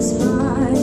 close by.